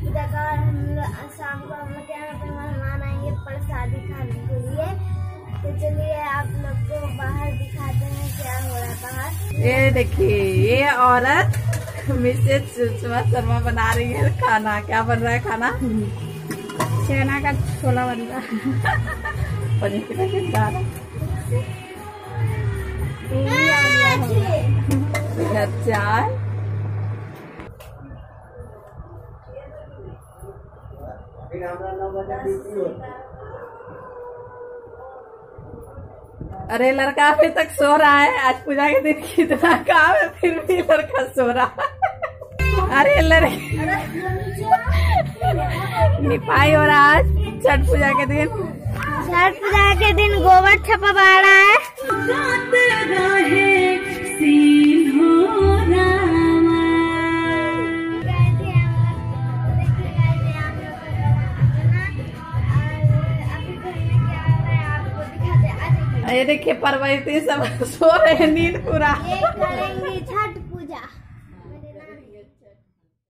पूजा का हम लोग शाम को हम लोग के यहाँ पे मेहमान आएँगे प्रसादी खाने के लिए। तो चलिए आप लोग को बाहर दिखाते हैं क्या हो रहा है बाहर ये देखिए ये औरत मिसेज सुषमा शर्मा बना रही है खाना। क्या बन रहा है खाना? चना का छोला बन रहा पनीर की पैकेट डाल चाय अरे, लड़का अभी तक सो रहा है। आज पूजा के दिन कितना काम है, फिर भी लड़का सो रहा अरे, लड़की निपाई हो रहा आज। छठ पूजा के दिन। छठ पूजा के दिन गोबर छपा रहा है। ये देखिए परवैती सब सो रहे नींद पूरा। छठ पूजा।